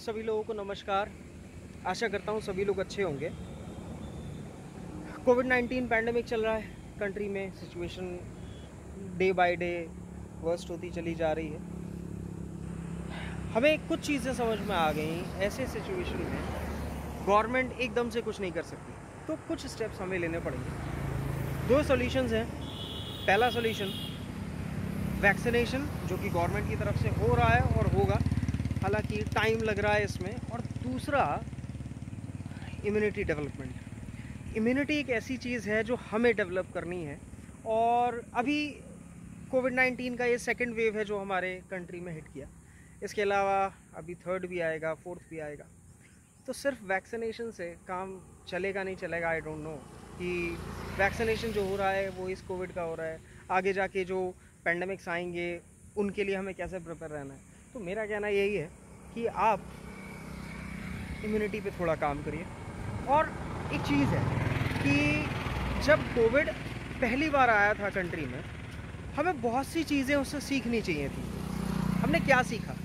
सभी लोगों को नमस्कार। आशा करता हूँ सभी लोग अच्छे होंगे। कोविड नाइन्टीन पैंडमिक चल रहा है। कंट्री में situation day by day worst होती चली जा रही है। हमें कुछ चीज़ें समझ में आ गई। ऐसे सिचुएशन में गवर्नमेंट एकदम से कुछ नहीं कर सकती। तो कुछ स्टेप्स हमें लेने पड़ेंगे। दो सॉल्यूशंस हैं। पहला सॉल्यूशन वैक्सीनेशन जो कि गवर्नमेंट की तरफ़ से हो रहा है और होगा। हालाँकि टाइम लग रहा है इसमें। और दूसरा इम्यूनिटी डेवलपमेंट इम्यूनिटी एक ऐसी चीज़ है जो हमें डेवलप करनी है। और अभी कोविड नाइन्टीन का ये सेकेंड वेव है जो हमारे कंट्री में हिट किया। इसके अलावा अभी थर्ड भी आएगा फोर्थ भी आएगा। तो सिर्फ़ वैक्सीनेशन से काम चलेगा नहीं, चलेगा आई डोंट नो कि वैक्सीनेशन जो हो रहा है, वो इस कोविड का हो रहा है। आगे जाके जो पेंडेमिक्स आएँगे, उनके लिए हमें कैसे प्रिपेयर रहना है? तो मेरा कहना यही है कि आप इम्यूनिटी पे थोड़ा काम करिए। और एक चीज़ है कि जब कोविड पहली बार आया था कंट्री में, हमें बहुत सी चीज़ें उससे सीखनी चाहिए थी। हमने क्या सीखा?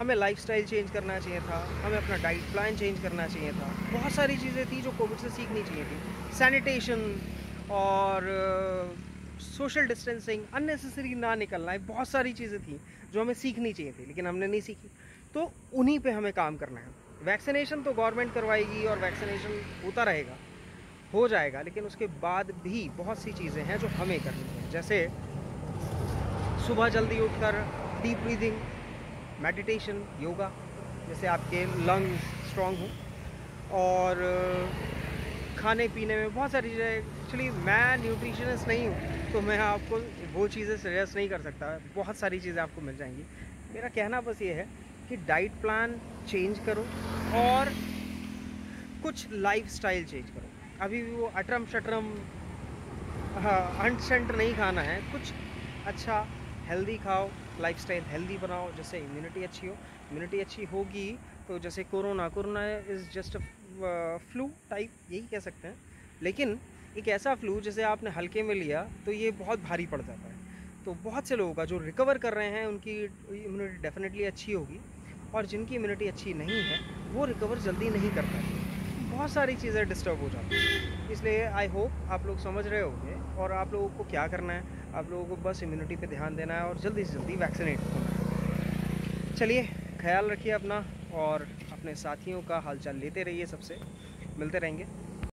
हमें लाइफस्टाइल चेंज करना चाहिए था, हमें अपना डाइट प्लान चेंज करना चाहिए था। बहुत सारी चीज़ें थी जो कोविड से सीखनी चाहिए थी। सैनिटेशन और सोशल डिस्टेंसिंग अननेसेसरी ना निकलना है बहुत सारी चीज़ें थी जो हमें सीखनी चाहिए थी, लेकिन हमने नहीं सीखी। तो उन्हीं पे हमें काम करना है। वैक्सीनेशन तो गवर्नमेंट करवाएगी और वैक्सीनेशन होता रहेगा, हो जाएगा, लेकिन उसके बाद भी बहुत सी चीज़ें हैं जो हमें करनी है। जैसे सुबह जल्दी उठकर डीप ब्रीदिंग मेडिटेशन योगा जैसे आपके लंग्स स्ट्रॉन्ग हों। और खाने पीने में बहुत सारी चीज़ें एक्चुअली मैं न्यूट्रिशनिस्ट नहीं हूँ तो मैं आपको वो चीज़ें सजेस्ट नहीं कर सकता। बहुत सारी चीज़ें आपको मिल जाएँगी। मेरा कहना बस ये है कि डाइट प्लान चेंज करो और कुछ लाइफ स्टाइल चेंज करो। अभी भी वो अटरम शटरम हाँ अंट शंट नहीं खाना है। कुछ अच्छा हेल्दी खाओ लाइफ स्टाइल हेल्दी बनाओ जैसे इम्यूनिटी अच्छी हो। इम्यूनिटी अच्छी होगी तो जैसे corona corona is just flu type यही कह सकते हैं। लेकिन एक ऐसा फ्लू जैसे आपने हल्के में लिया तो ये बहुत भारी पड़ जाता है। तो बहुत से लोगों का जो रिकवर कर रहे हैं, उनकी इम्यूनिटी डेफिनेटली अच्छी होगी और जिनकी इम्यूनिटी अच्छी नहीं है, वो रिकवर जल्दी नहीं कर पाते बहुत सारी चीज़ें डिस्टर्ब हो जाती हैं। इसलिए आई होप आप लोग समझ रहे होंगे और आप लोगों को क्या करना है, आप लोगों को बस इम्यूनिटी पे ध्यान देना है और जल्दी से जल्दी वैक्सीनेट होना है। चलिए, ख्याल रखिए अपना और अपने साथियों का हालचाल लेते रहिए सबसे। मिलते रहेंगे।